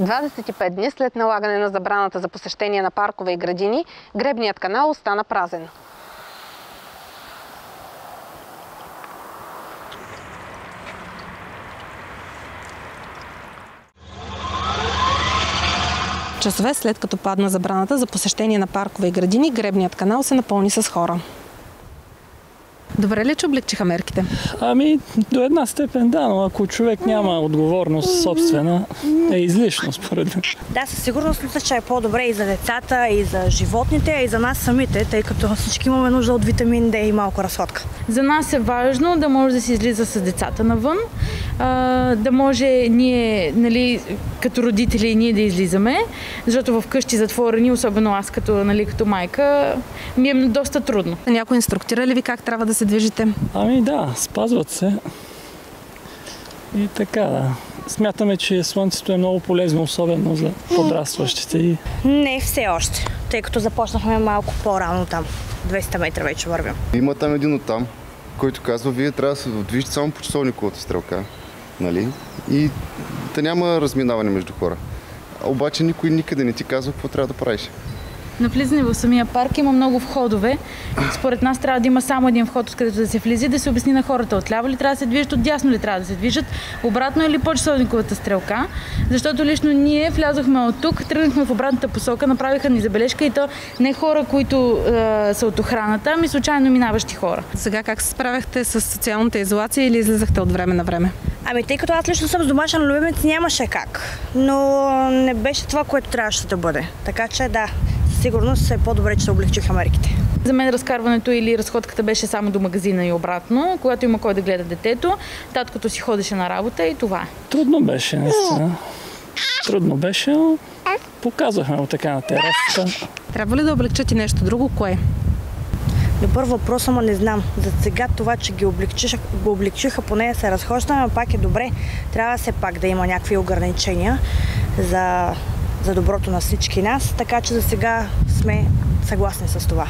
25 дни след налагане на забраната за посещение на паркове и градини, гребният канал остана празен. Часове след като падна забраната за посещение на паркове и градини, гребният канал се напълни с хора. Добре ли, че облегчиха мерките? Ами, до една степен да, но ако човек няма отговорност собствена, е излишно според мен. Да, със сигурност мисля, че е по-добре и за децата, и за животните, и за нас самите, тъй като всички имаме нужда от витамин D и малко разходка. За нас е важно да може да се излиза с децата навън, да може ние, нали, като родители, ние да излизаме, защото вкъщи затворени, особено аз като, нали, като майка, ми е доста трудно. Някой инструктира ли ви как трябва да се движите? Ами да, спазват се. И така, да. Смятаме, че слънцето е много полезно, особено за подрастващите. И... Не все още, тъй като започнахме малко по-рано там. 200 метра вече вървим. Има там един от там, който казва, вие трябва да се движите само по часовниковата стрелка. Нали? И да няма разминаване между хора. Обаче никой никъде не ти казва какво трябва да правиш. На влизане в самия парк има много входове. Според нас трябва да има само един вход, откъдето да се влиза и да се обясни на хората отляво ли трябва да се движат, отдясно ли трябва да се движат, обратно или по часовниковата стрелка. Защото лично ние влязохме от тук, тръгнахме в обратната посока, направиха ни забележка и то не хора, които е, са от охраната, ами случайно минаващи хора. Сега как се справяхте с социалната изолация или излизахте от време на време? Ами тъй като аз лично съм с домашен любимец, нямаше как. Но не беше това, което трябваше да бъде. Така че да, сигурност е по-добре, че се облегчиха мерките. За мен разкарването или разходката беше само до магазина и обратно, когато има кой да гледа детето. Таткото си ходеше на работа и това. Трудно беше, наистина. Трудно беше, но показахме го така на терасата. Трябва ли да облегчат и нещо друго? Кое? Добър въпрос, ама не знам. За сега това, че ги облегчиха, го облегчиха поне да се разхождаме, пак е добре. Трябва все пак да има някакви ограничения за за доброто на всички нас, така че за сега сме съгласни с това.